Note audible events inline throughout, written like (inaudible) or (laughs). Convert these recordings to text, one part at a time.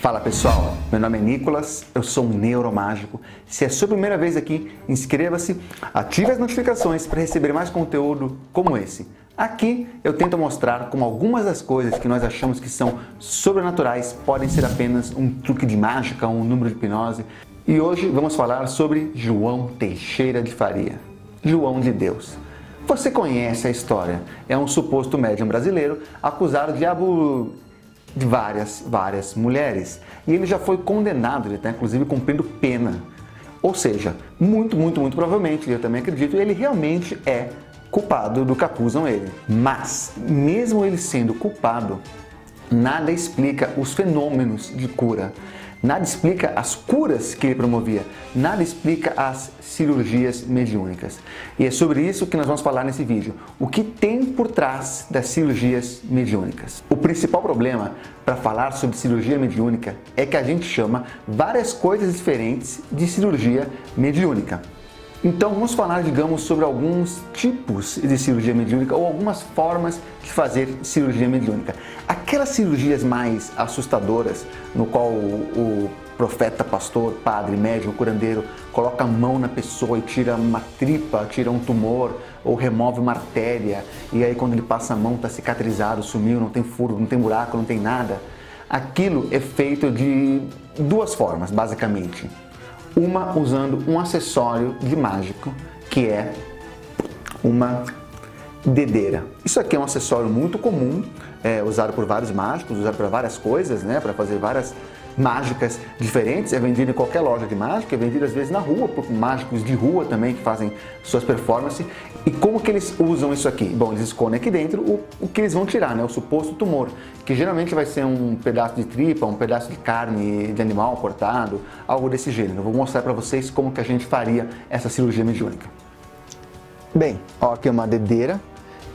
Fala pessoal, meu nome é Nicolas, eu sou um neuromágico. Se é sua primeira vez aqui, inscreva-se, ative as notificações para receber mais conteúdo como esse. Aqui eu tento mostrar como algumas das coisas que nós achamos que são sobrenaturais podem ser apenas um truque de mágica, um número de hipnose. E hoje vamos falar sobre João Teixeira de Faria, João de Deus. Você conhece a história? É um suposto médium brasileiro acusado de abu de várias, várias mulheres. E ele já foi condenado, ele está inclusive cumprindo pena. Ou seja, muito, muito, muito provavelmente, eu também acredito, ele realmente é culpado do que acusam ele. Mas, mesmo ele sendo culpado, nada explica os fenômenos de cura. Nada explica as curas que ele promovia, nada explica as cirurgias mediúnicas. E é sobre isso que nós vamos falar nesse vídeo. O que tem por trás das cirurgias mediúnicas? O principal problema para falar sobre cirurgia mediúnica é que a gente chama várias coisas diferentes de cirurgia mediúnica. Então vamos falar, digamos, sobre alguns tipos de cirurgia mediúnica ou algumas formas de fazer cirurgia mediúnica. Aquelas cirurgias mais assustadoras, no qual o, profeta, pastor, padre, médium, curandeiro coloca a mão na pessoa e tira uma tripa, tira um tumor ou remove uma artéria e aí quando ele passa a mão está cicatrizado, sumiu, não tem furo, não tem buraco, não tem nada. Aquilo é feito de duas formas, basicamente uma usando um acessório de mágico que é uma dedeira. Isso aqui é um acessório muito comum, é, usado por vários mágicos, usado para várias coisas, né, para fazer várias mágicas diferentes, é vendido em qualquer loja de mágica, é vendido às vezes na rua, por mágicos de rua também que fazem suas performances. E como que eles usam isso aqui? Bom, eles escondem aqui dentro o, o que eles vão tirar, né? o suposto tumor, que geralmente vai ser um pedaço de tripa, um pedaço de carne de animal cortado, algo desse gênero. Eu vou mostrar para vocês como que a gente faria essa cirurgia mediúnica. Bem, ó, aqui é uma dedeira,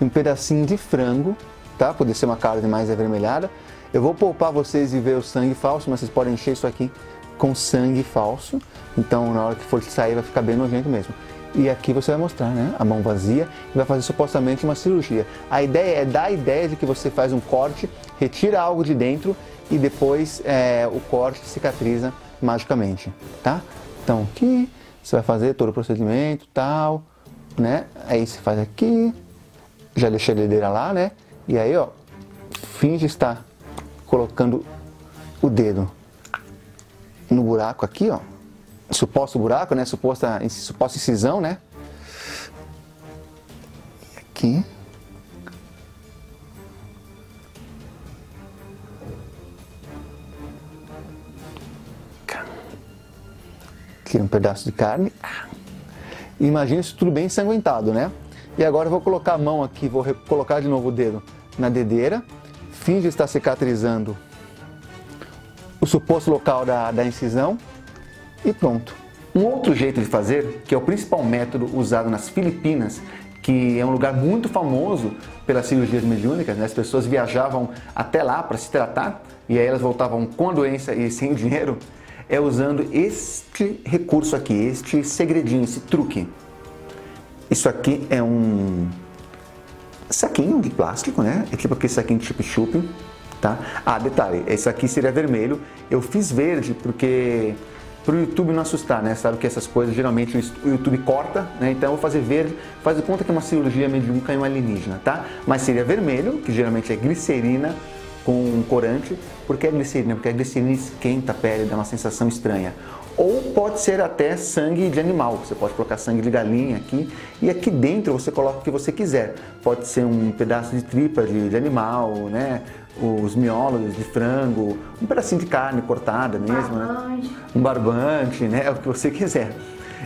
um pedacinho de frango, tá? Poder ser uma carne mais avermelhada eu vou poupar vocês e ver o sangue falso, mas vocês podem encher isso aqui com sangue falso. Então, na hora que for sair, vai ficar bem nojento mesmo. E aqui você vai mostrar, né? A mão vazia e vai fazer supostamente uma cirurgia. A ideia é dar a ideia de que você faz um corte, retira algo de dentro e depois é, o corte cicatriza magicamente, tá? Então aqui você vai fazer todo o procedimento, tal, né? Aí você faz aqui, já deixa a dedeira lá, né? E aí, ó, finge estar colocando o dedo no buraco aqui, ó. Suposto buraco, né? Suposta, suposta incisão, né? Aqui. Tira um pedaço de carne. Imagina isso tudo bem ensanguentado, né? E agora eu vou colocar a mão aqui, vou colocar de novo o dedo na dedeira finge estar cicatrizando o suposto local da, da incisão e pronto. Um outro jeito de fazer, que é o principal método usado nas Filipinas, que é um lugar muito famoso pelas cirurgias mediúnicas, né? as pessoas viajavam até lá para se tratar e aí elas voltavam com a doença e sem dinheiro, é usando este recurso aqui, este segredinho, esse truque. Isso aqui é um saquinho de plástico, né? É tipo aquele saquinho de chup-chup, tá? Ah, detalhe, esse aqui seria vermelho. Eu fiz verde porque para o YouTube não assustar, né? Sabe que essas coisas geralmente o YouTube corta, né? Então eu vou fazer verde, faz de conta que é uma cirurgia mediúnica em um alienígena, tá? Mas seria vermelho, que geralmente é glicerina com um corante. Por que é glicerina? Porque a glicerina esquenta a pele, dá uma sensação estranha ou pode ser até sangue de animal. Você pode colocar sangue de galinha aqui e aqui dentro você coloca o que você quiser. Pode ser um pedaço de tripa de, de animal, né? Os miolos de frango, um pedacinho de carne cortada mesmo, né? Um barbante, né? (laughs) O que você quiser.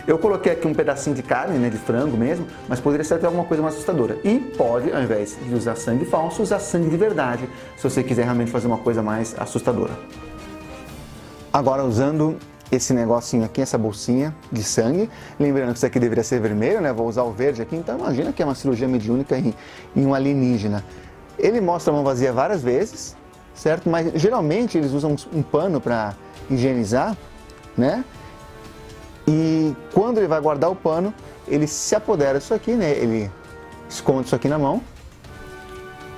Eu coloquei aqui um pedacinho de carne, né, de frango mesmo, mas poderia ser até alguma coisa mais assustadora. E pode, ao invés de usar sangue falso, usar sangue de verdade, se você quiser realmente fazer uma coisa mais assustadora. Agora usando esse negocinho aqui, essa bolsinha de sangue. Lembrando que isso aqui deveria ser vermelho, né? Vou usar o verde aqui, então imagina que é uma cirurgia mediúnica em, em um alienígena. Ele mostra a mão vazia várias vezes, certo? Mas geralmente eles usam um pano para higienizar, né? E quando ele vai guardar o pano, ele se apodera disso aqui, né? Ele esconde isso aqui na mão,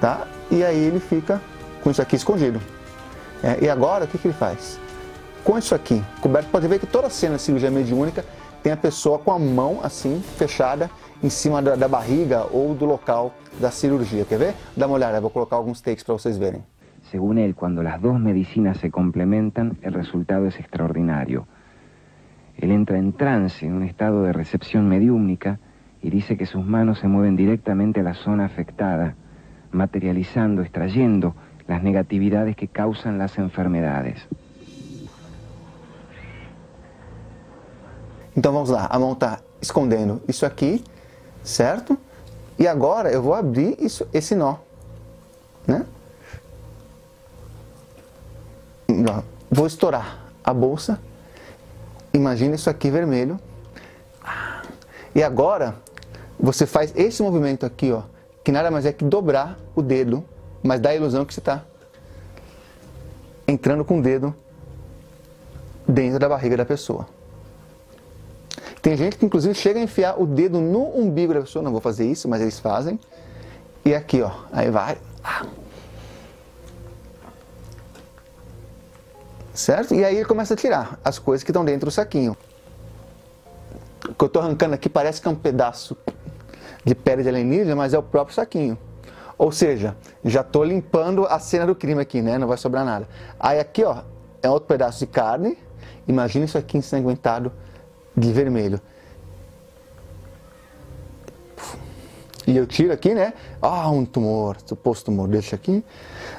tá? E aí ele fica com isso aqui escondido. É, e agora, o que, que ele faz? Com isso aqui, coberto, pode ver que toda cena de cirurgia mediúnica tem a pessoa com a mão assim, fechada, em cima da, da barriga ou do local da cirurgia. Quer ver? Dá uma olhada, vou colocar alguns takes para vocês verem. Según él, cuando las dos medicinas se complementan, el resultado es extraordinario. Él entra en trance, en un estado de recepción mediúmnica, y dice que sus manos se mueven directamente a la zona afectada, materializando, extrayendo las negatividades que causan las enfermedades. Então vamos lá, a mão está escondendo isso aqui, certo? E agora eu vou abrir isso, esse nó, né? Vou estourar a bolsa. Imagina isso aqui vermelho. E agora você faz esse movimento aqui, ó, que nada mais é que dobrar o dedo, mas dá a ilusão que você está entrando com o dedo dentro da barriga da pessoa. Tem gente que inclusive chega a enfiar o dedo no umbigo da pessoa, não vou fazer isso, mas eles fazem. E aqui, ó, aí vai. Certo? E aí ele começa a tirar as coisas que estão dentro do saquinho. O que eu estou arrancando aqui parece que é um pedaço de pele de alienígena, mas é o próprio saquinho. Ou seja, já estou limpando a cena do crime aqui, né? Não vai sobrar nada. Aí aqui, ó, é outro pedaço de carne. Imagina isso aqui ensanguentado de vermelho. E eu tiro aqui, né? Ah, um tumor, suposto tumor, deixa aqui.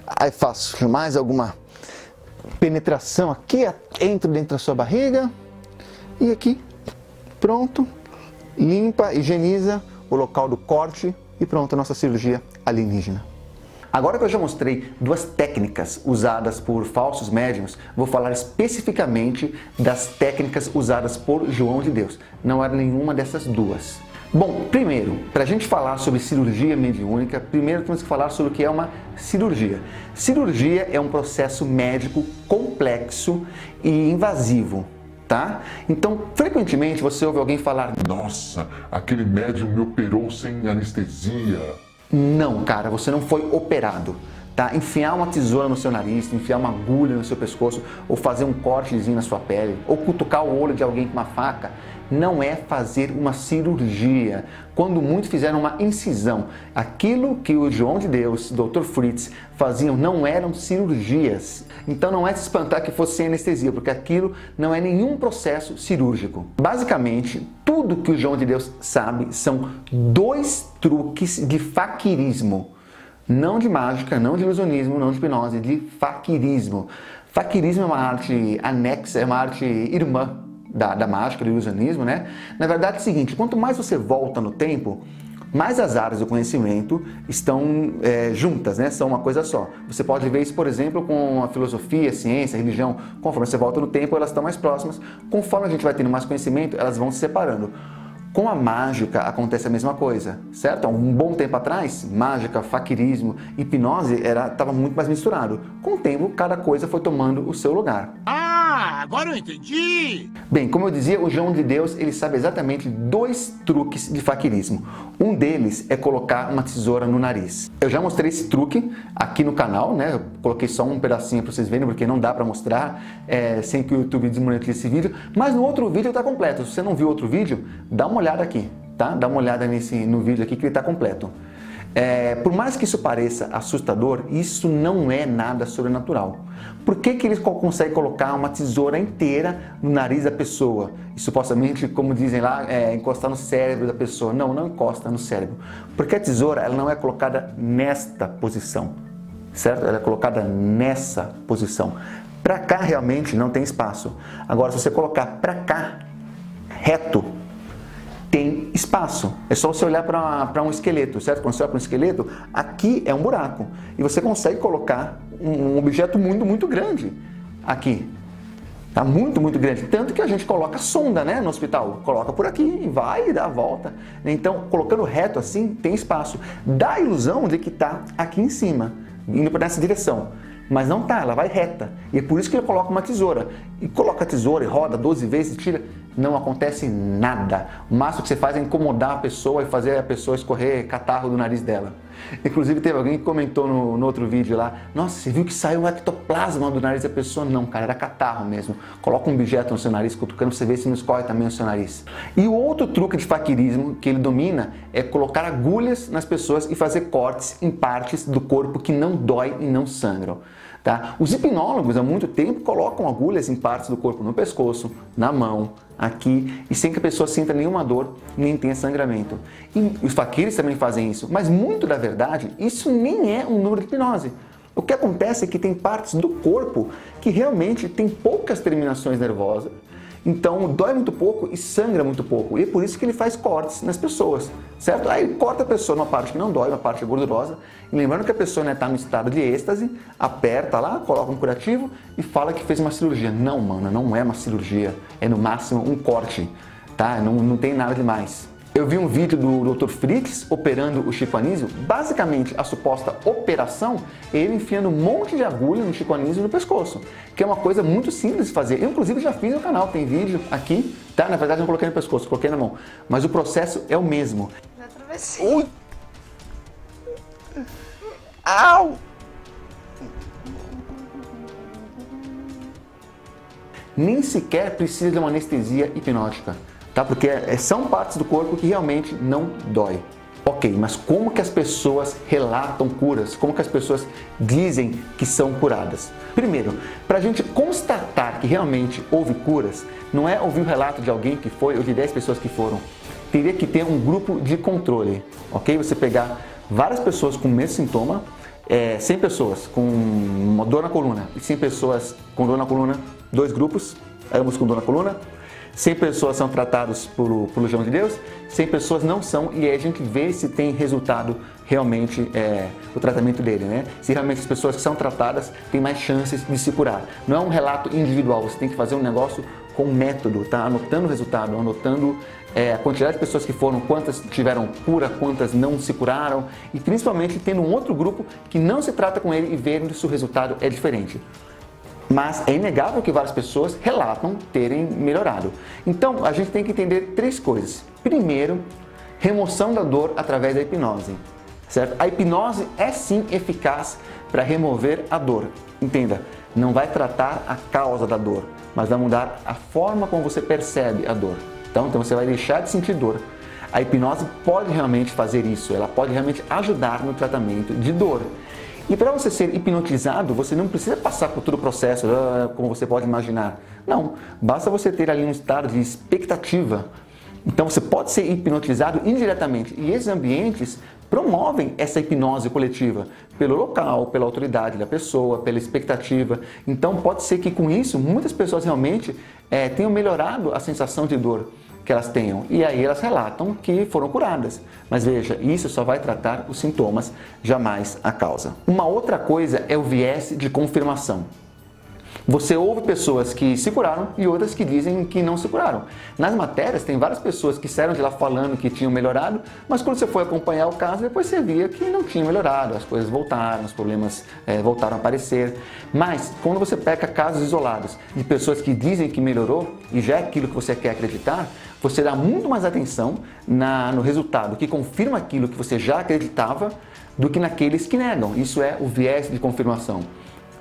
Aí faço mais alguma penetração aqui, entro dentro da sua barriga. E aqui, pronto. Limpa, higieniza o local do corte e pronto, a nossa cirurgia alienígena. Agora que eu já mostrei duas técnicas usadas por falsos médiums, vou falar especificamente das técnicas usadas por João de Deus. Não era nenhuma dessas duas. Bom, primeiro, para a gente falar sobre cirurgia mediúnica, primeiro temos que falar sobre o que é uma cirurgia. Cirurgia é um processo médico complexo e invasivo tá? Então, frequentemente você ouve alguém falar: Nossa, aquele médium me operou sem anestesia. Não, cara, você não foi operado. Tá? Enfiar uma tesoura no seu nariz, enfiar uma agulha no seu pescoço, ou fazer um cortezinho na sua pele, ou cutucar o olho de alguém com uma faca, não é fazer uma cirurgia. Quando muitos fizeram uma incisão, aquilo que o João de Deus, Dr. Fritz, faziam não eram cirurgias. Então não é se espantar que fosse sem anestesia, porque aquilo não é nenhum processo cirúrgico. Basicamente, tudo que o João de Deus sabe são dois truques de faquirismo. Não de mágica, não de ilusionismo, não de hipnose, de faquirismo. Faquirismo é uma arte anexa, é uma arte irmã da, da mágica, do ilusionismo, né? Na verdade é o seguinte, quanto mais você volta no tempo, mais as áreas do conhecimento estão é, juntas, né? são uma coisa só. Você pode ver isso, por exemplo, com a filosofia, a ciência, a religião. Conforme você volta no tempo, elas estão mais próximas. Conforme a gente vai tendo mais conhecimento, elas vão se separando. Com a mágica acontece a mesma coisa, certo? Um bom tempo atrás, mágica, faquirismo, hipnose estava muito mais misturado. Com o tempo, cada coisa foi tomando o seu lugar. Ah, agora eu entendi! Bem, como eu dizia, o João de Deus ele sabe exatamente dois truques de faquirismo. Um deles é colocar uma tesoura no nariz. Eu já mostrei esse truque aqui no canal, né? Eu coloquei só um pedacinho para vocês verem, porque não dá para mostrar é, sem que o YouTube desmonetize esse vídeo. Mas no outro vídeo está completo. Se você não viu outro vídeo, dá uma olhada aqui, tá? Dá uma olhada nesse, no vídeo aqui que ele está completo. É, por mais que isso pareça assustador, isso não é nada sobrenatural. Por que, que eles conseguem colocar uma tesoura inteira no nariz da pessoa? E supostamente, como dizem lá, é, encostar no cérebro da pessoa. Não, não encosta no cérebro. Porque a tesoura ela não é colocada nesta posição, certo? Ela é colocada nessa posição. Para cá realmente não tem espaço. Agora, se você colocar para cá, reto, tem espaço. É só você olhar para um esqueleto, certo? Quando você olha para um esqueleto, aqui é um buraco. E você consegue colocar um objeto muito, muito grande aqui. Tá muito, muito grande. Tanto que a gente coloca sonda né, no hospital. Coloca por aqui e vai e dá a volta. Então, colocando reto assim, tem espaço. Dá a ilusão de que está aqui em cima, indo para essa direção mas não tá, ela vai reta. E é por isso que ele coloca uma tesoura. E coloca a tesoura e roda 12 vezes e tira, não acontece nada. O máximo que você faz é incomodar a pessoa e fazer a pessoa escorrer catarro do nariz dela. Inclusive teve alguém que comentou no, no, outro vídeo lá, nossa, você viu que saiu um ectoplasma do nariz da pessoa? Não, cara, era catarro mesmo. Coloca um objeto no seu nariz, cutucando, você vê se não escorre também o seu nariz. E o outro truque de faquirismo que ele domina é colocar agulhas nas pessoas e fazer cortes em partes do corpo que não dói e não sangram. Tá? Os hipnólogos há muito tempo colocam agulhas em partes do corpo, no pescoço, na mão, aqui, e sem que a pessoa sinta nenhuma dor, nem tenha sangramento. E os faquires também fazem isso, mas muito da verdade, isso nem é um número de hipnose. O que acontece é que tem partes do corpo que realmente tem poucas terminações nervosas então dói muito pouco e sangra muito pouco. E é por isso que ele faz cortes nas pessoas, certo? Aí ele corta a pessoa numa parte que não dói, uma parte gordurosa. E lembrando que a pessoa está né, no estado de êxtase, aperta lá, coloca um curativo e fala que fez uma cirurgia. Não, mano, não é uma cirurgia. É no máximo um corte, tá? Não, não tem nada demais. Eu vi um vídeo do Dr. Fritz operando o Chico Anísio. Basicamente, a suposta operação é ele enfiando um monte de agulha no Chico Anísio no pescoço, que é uma coisa muito simples de fazer. Eu, inclusive, já fiz no canal, tem vídeo aqui, tá? Na verdade, não coloquei no pescoço, coloquei na mão. Mas o processo é o mesmo. Ui! Au! Nem sequer precisa de uma anestesia hipnótica tá? Porque é, são partes do corpo que realmente não dói. Ok, mas como que as pessoas relatam curas? Como que as pessoas dizem que são curadas? Primeiro, para a gente constatar que realmente houve curas, não é ouvir o relato de alguém que foi ou de 10 pessoas que foram. Teria que ter um grupo de controle, ok? Você pegar várias pessoas com o mesmo sintoma, é, 100 pessoas com dor na coluna e 100 pessoas com dor na coluna, dois grupos, ambos com dor na coluna, 100 pessoas são tratadas por, pelo João de Deus, 100 pessoas não são, e aí a gente vê se tem resultado realmente é, o tratamento dele, né? Se realmente as pessoas que são tratadas têm mais chances de se curar. Não é um relato individual, você tem que fazer um negócio com método, tá? Anotando o resultado, anotando é, a quantidade de pessoas que foram, quantas tiveram cura, quantas não se curaram, e principalmente tendo um outro grupo que não se trata com ele e vendo se o resultado é diferente mas é inegável que várias pessoas relatam terem melhorado. Então, a gente tem que entender três coisas. Primeiro, remoção da dor através da hipnose. Certo? A hipnose é sim eficaz para remover a dor. Entenda, não vai tratar a causa da dor, mas vai mudar a forma como você percebe a dor. Então, então você vai deixar de sentir dor. A hipnose pode realmente fazer isso, ela pode realmente ajudar no tratamento de dor. E para você ser hipnotizado, você não precisa passar por todo o processo, ah, como você pode imaginar. Não, basta você ter ali um estado de expectativa. Então você pode ser hipnotizado indiretamente. E esses ambientes promovem essa hipnose coletiva pelo local, pela autoridade da pessoa, pela expectativa. Então pode ser que com isso muitas pessoas realmente é, tenham melhorado a sensação de dor que elas tenham. E aí elas relatam que foram curadas. Mas veja, isso só vai tratar os sintomas, jamais a causa. Uma outra coisa é o viés de confirmação. Você ouve pessoas que se curaram e outras que dizem que não se curaram. Nas matérias, tem várias pessoas que saíram de lá falando que tinham melhorado, mas quando você foi acompanhar o caso, depois você via que não tinha melhorado, as coisas voltaram, os problemas é, voltaram a aparecer. Mas, quando você pega casos isolados de pessoas que dizem que melhorou e já é aquilo que você quer acreditar, você dá muito mais atenção na, no resultado que confirma aquilo que você já acreditava do que naqueles que negam. Isso é o viés de confirmação.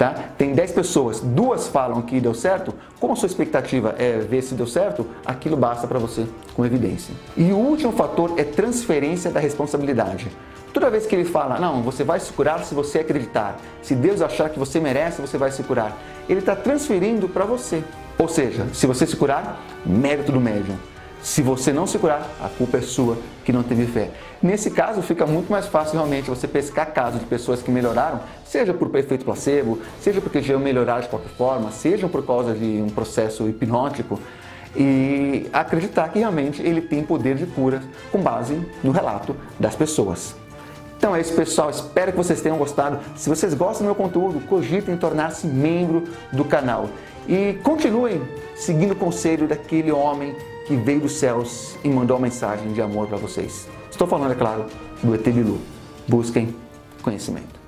Tá? Tem 10 pessoas, duas falam que deu certo, como a sua expectativa é ver se deu certo, aquilo basta para você com evidência. E o último fator é transferência da responsabilidade. Toda vez que ele fala, não, você vai se curar se você acreditar, se Deus achar que você merece, você vai se curar, ele está transferindo para você. Ou seja, se você se curar, mérito do médium. Se você não se curar, a culpa é sua que não teve fé. Nesse caso, fica muito mais fácil realmente você pescar casos de pessoas que melhoraram, seja por efeito placebo, seja porque já melhoraram de qualquer forma, seja por causa de um processo hipnótico, e acreditar que realmente ele tem poder de cura com base no relato das pessoas. Então é isso, pessoal. Espero que vocês tenham gostado. Se vocês gostam do meu conteúdo, cogitem tornar-se membro do canal. E continuem seguindo o conselho daquele homem que veio dos céus e mandou uma mensagem de amor para vocês. Estou falando, é claro, do ET Bilu. Busquem conhecimento.